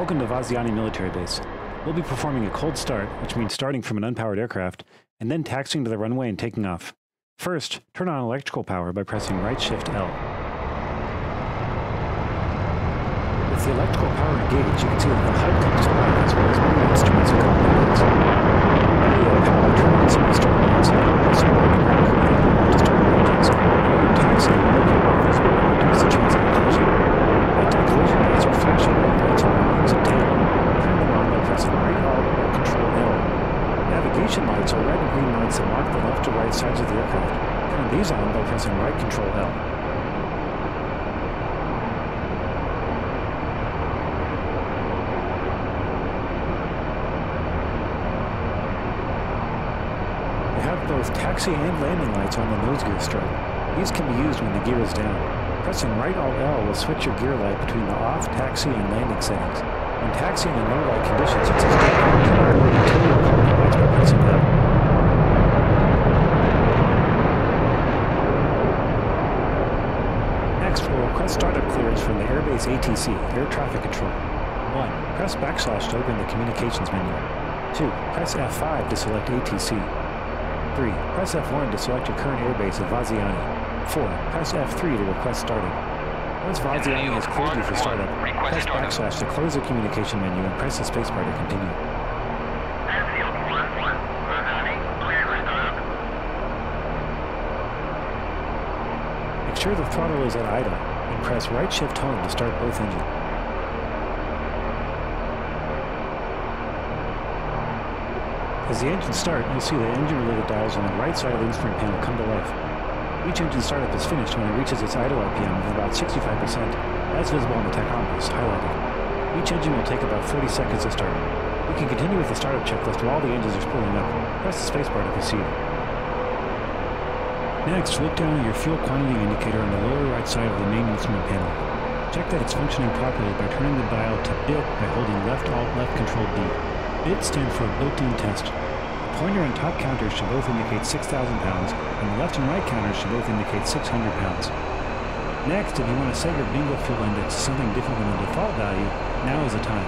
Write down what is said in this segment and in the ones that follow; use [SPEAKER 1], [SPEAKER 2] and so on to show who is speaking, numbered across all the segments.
[SPEAKER 1] Welcome to Vaziani Military Base. We'll be performing a cold start, which means starting from an unpowered aircraft, and then taxiing to the runway and taking off. First, turn on electrical power by pressing right shift L. With the electrical power engaged, you can see that the HUD comes to life as well as many instruments and components. On instruments, the on the and tail. Turn them on by pressing right Alt or Control L. Navigation lights are red and green lights that mark the left or right sides of the aircraft. Turn these on by pressing right Control L. We have both taxi and landing lights on the nose gear strut. These can be used when the gear is down. Pressing right Alt L will switch your gear light between the off, taxi, and landing settings. When taxiing in light conditions, it says turn on turn on interior cockpit lights by pressing L. Next, we'll request startup clearance from the Airbase ATC, Air Traffic Control. 1. Press backslash to open the communications menu. 2. Press F5 to select ATC. 3. Press F1 to select your current airbase at Vaziani. 4. Press F3 to request startup. Once Vaziani has cleared you for startup, press backslash to close the communication menu and press the spacebar to continue.
[SPEAKER 2] Enfield 1-1. Vaziani, cleared for.
[SPEAKER 1] Make sure the throttle is at idle and press right shift home to start both engines. As the engines start, you'll see the engine-related dials on the right side of the instrument panel come to life. Each engine startup is finished when it reaches its idle RPM of about 65%, as visible on the tachometer highlighted. Each engine will take about 30 seconds to start. You can continue with the startup checklist while the engines are spooling up. Press the spacebar to proceed. Next, look down at your fuel quantity indicator on the lower right side of the main instrument panel. Check that it's functioning properly by turning the dial to BIT by holding left alt left control B. BIT stands for built-in test. Pointer and top counters should both indicate 6,000 pounds, and the left and right counters should both indicate 600 pounds. Next, if you want to set your bingo fuel index to something different than the default value, now is the time.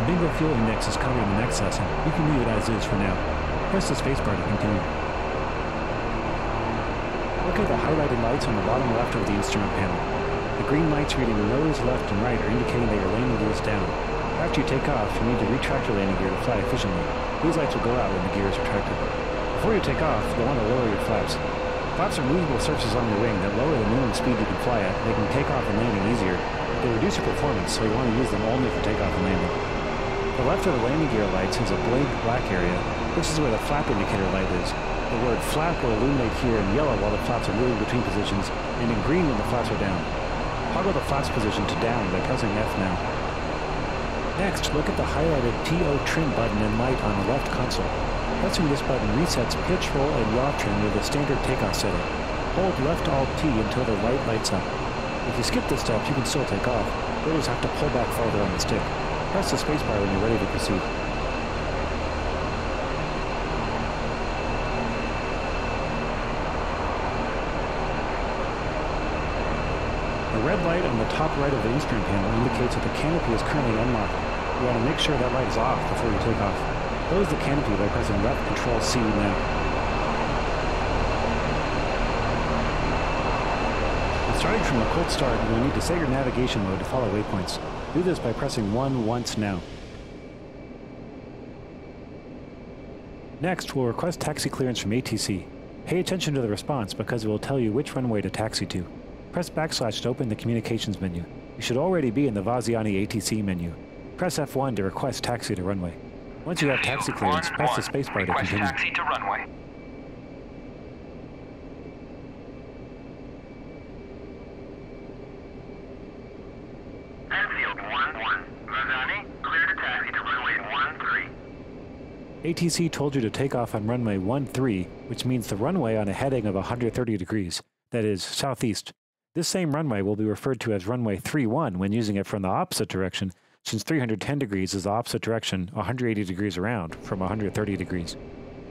[SPEAKER 1] The bingo fuel index is covered in the next lesson. You can leave it as is for now. Press the spacebar to continue. Look at the highlighted lights on the bottom left of the instrument panel. The green lights reading nose, left, and right are indicating that your landing gear is down. After you take off, you need to retract your landing gear to fly efficiently. These lights will go out when the gear is retracted. Before you take off, you'll want to lower your flaps. Flaps are movable surfaces on your wing that lower the minimum speed you can fly at, making takeoff and landing easier. They reduce your performance, so you want to use them only for takeoff and landing. The left of the landing gear lights has a blank black area. This is where the flap indicator light is. The word flap will illuminate here in yellow while the flaps are moving between positions, and in green when the flaps are down. Toggle the flaps position to down by pressing F now. Next, look at the highlighted TO trim button and light on the left console. Pressing this button resets pitch, roll, and yaw trim with a standard takeoff setting. Hold left Alt T until the light lights up. If you skip this step, you can still take off. You'll just have to pull back farther on the stick. Press the spacebar when you're ready to proceed. The red light on the top right of the instrument panel indicates that the canopy is currently unlocked. You want to make sure that light is off before you take off. Close the canopy by pressing left Control C now. Starting from a cold start, you will need to set your navigation mode to follow waypoints. Do this by pressing 1 once now. Next, we'll request taxi clearance from ATC. Pay attention to the response because it will tell you which runway to taxi to. Press backslash to open the communications menu. You should already be in the Vaziani ATC menu. Press F1 to request taxi to runway. Once you have taxi clearance, press the spacebar to continue.
[SPEAKER 2] taxi to runway. Enfield 1-1. Vaziani, clear to taxi to runway 13.
[SPEAKER 1] ATC told you to take off on runway 13, which means the runway on a heading of 130 degrees, that is, southeast. This same runway will be referred to as runway 31 when using it from the opposite direction, since 310 degrees is the opposite direction 180 degrees around from 130 degrees.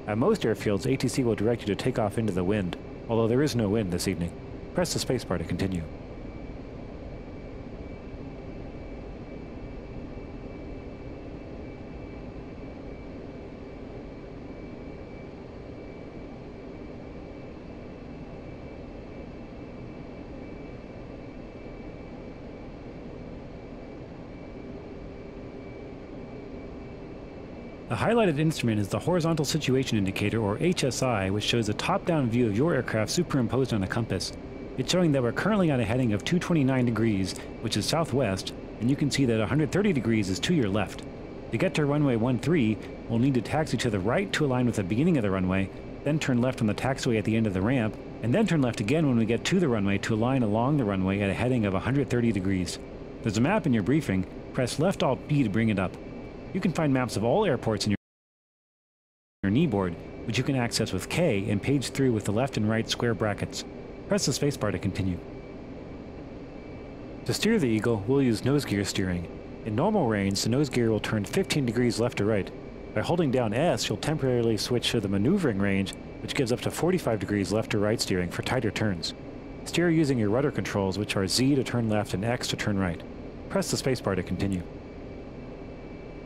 [SPEAKER 1] At most airfields, ATC will direct you to take off into the wind, although there is no wind this evening. Press the spacebar to continue. The highlighted instrument is the Horizontal Situation Indicator, or HSI, which shows a top-down view of your aircraft superimposed on a compass. It's showing that we're currently on a heading of 229 degrees, which is southwest, and you can see that 130 degrees is to your left. To get to runway 13, we'll need to taxi to the right to align with the beginning of the runway, then turn left on the taxiway at the end of the ramp, and then turn left again when we get to the runway to align along the runway at a heading of 130 degrees. There's a map in your briefing. Press left Alt B to bring it up. You can find maps of all airports in your, your knee which you can access with K and page through with the left and right square brackets. Press the spacebar to continue. To steer the Eagle, we'll use nose gear steering. In normal range, the nose gear will turn 15 degrees left to right. By holding down S, you'll temporarily switch to the maneuvering range, which gives up to 45 degrees left to right steering for tighter turns. Steer using your rudder controls, which are Z to turn left and X to turn right. Press the spacebar to continue.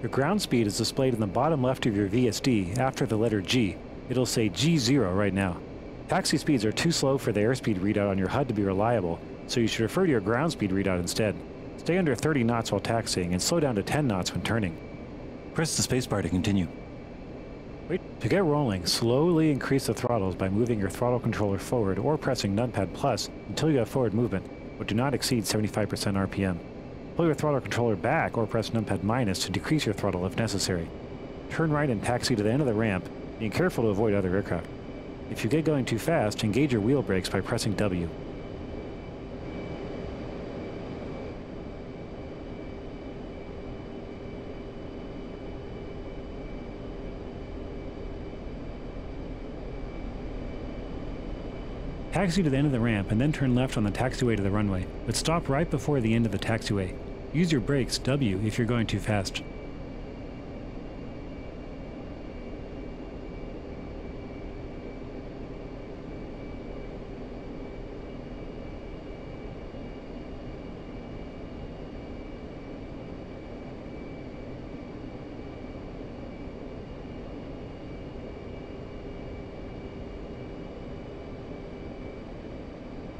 [SPEAKER 1] Your ground speed is displayed in the bottom left of your VSD after the letter G. It'll say G0 right now. Taxi speeds are too slow for the airspeed readout on your HUD to be reliable, so you should refer to your ground speed readout instead. Stay under 30 knots while taxiing and slow down to 10 knots when turning. Press the spacebar to continue. Wait. To get rolling, slowly increase the throttles by moving your throttle controller forward or pressing numpad plus until you have forward movement, but do not exceed 75% RPM. Pull your throttle controller back or press numpad minus to decrease your throttle if necessary. Turn right and taxi to the end of the ramp, being careful to avoid other aircraft. If you get going too fast, engage your wheel brakes by pressing W. Taxi to the end of the ramp and then turn left on the taxiway to the runway, but stop right before the end of the taxiway. Use your brakes W if you're going too fast.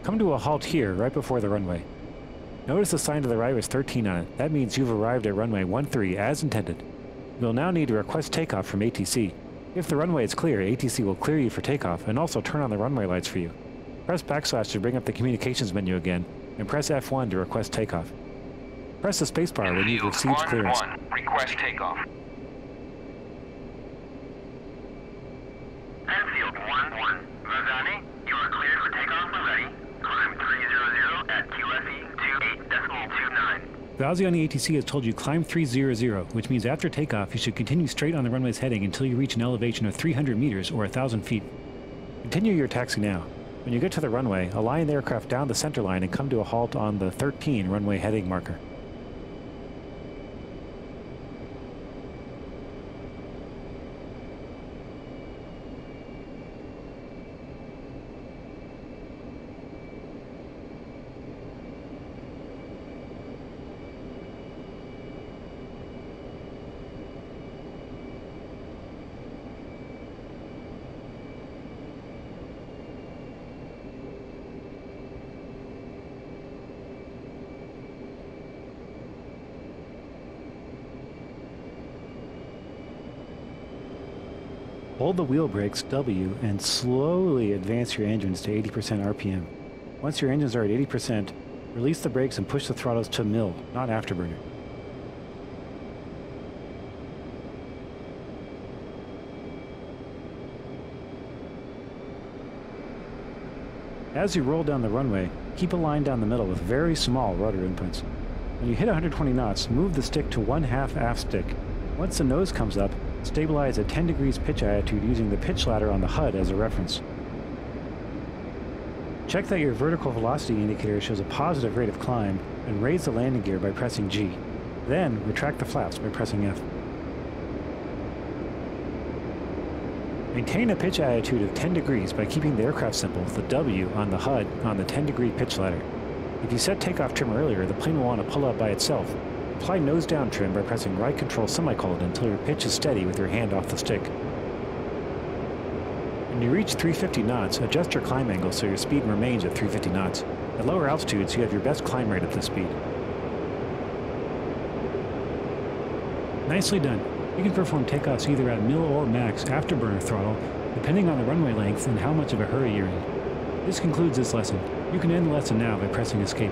[SPEAKER 1] Come to a halt here, right before the runway. Notice the sign to the right was 13 on it. That means you've arrived at runway 13 as intended. You'll now need to request takeoff from ATC. If the runway is clear, ATC will clear you for takeoff and also turn on the runway lights for you. Press backslash to bring up the communications menu again, and press F1 to request takeoff. Press the spacebar when you've received clearance.
[SPEAKER 2] One, request takeoff. Enfield 1-1. Vaziani, you are cleared for takeoff when ready. Climb 300 at QFE 28.29.
[SPEAKER 1] Vowsy on the ATC has told you climb 300, which means after takeoff you should continue straight on the runway's heading until you reach an elevation of 300 meters or 1,000 feet. Continue your taxi now. When you get to the runway, align the aircraft down the center line and come to a halt on the 13 runway heading marker. Hold the wheel brakes W and slowly advance your engines to 80% RPM. Once your engines are at 80%, release the brakes and push the throttles to MIL, not afterburner. As you roll down the runway, keep a line down the middle with very small rudder inputs. When you hit 120 knots, move the stick to one half aft stick. Once the nose comes up, stabilize a 10 degrees pitch attitude using the pitch ladder on the HUD as a reference. Check that your vertical velocity indicator shows a positive rate of climb and raise the landing gear by pressing G. Then retract the flaps by pressing F. Maintain a pitch attitude of 10 degrees by keeping the aircraft symbol, the W, on the HUD on the 10 degree pitch ladder. If you set takeoff trim earlier, the plane will want to pull up by itself. Apply nose down trim by pressing right control semicolon until your pitch is steady with your hand off the stick. When you reach 350 knots, adjust your climb angle so your speed remains at 350 knots. At lower altitudes, you have your best climb rate at this speed. Nicely done. You can perform takeoffs either at MIL or max afterburner throttle, depending on the runway length and how much of a hurry you're in. This concludes this lesson. You can end the lesson now by pressing escape.